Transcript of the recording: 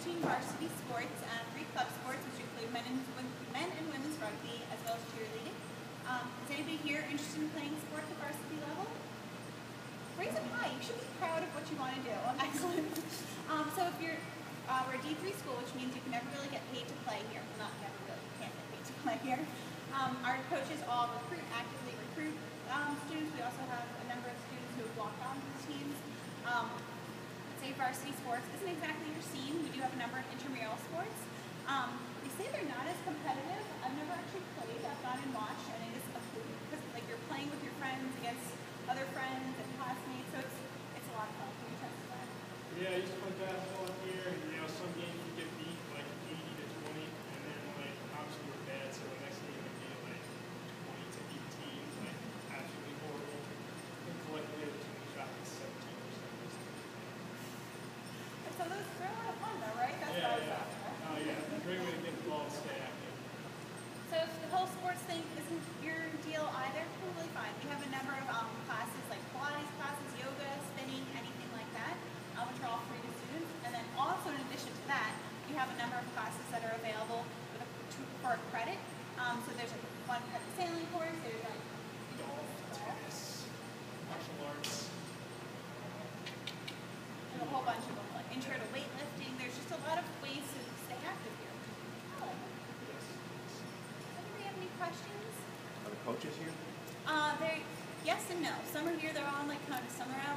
varsity sports and three club sports, which include men and, men and women's rugby, as well as cheerleading. Um, is anybody here interested in playing sport at the varsity level? Raise it high. You should be proud of what you want to do. Excellent. Um, so if you're, uh, we're a D3 school, which means you can never really get paid to play here. Well, not never really, you can't get paid to play here. Um, our coaches all recruit, actively recruit um, students. We also have a number of students who have walked on to the teams. Um, say varsity sports isn't exactly your scene. We do have a number of intramural sports. Um, they say they're not as competitive. I've never actually played. I've gone and watched, and it is a because like you're playing with your friends against other friends and classmates, so it's it's a lot of fun. Can you that? Yeah, I used to play basketball here, and you know, some games you get beat like 80 to 20, and then like obviously we're bad, so the next game we get like 20 to 18, like absolutely horrible. I think collectively the team shot like 17 percent. So those are a lot of fun, though, right? That's Yeah, what I was yeah. after. Oh yeah, great way to get involved, stay active. So if the whole sports thing isn't your deal either, totally fine. We have a number of um, classes like Pilates classes, yoga, spinning, anything like that, um, which are all free to students. And then also in addition to that, we have a number of classes that are available a, to- for a credit. Um, so there's like one the sailing course, there's like of them, like intro to weightlifting. There's just a lot of ways to stay active here. I like it. Yes. Anybody have any questions? Are the coaches here? Uh, they yes and no. Some are here. They're on like kind of summer hours, so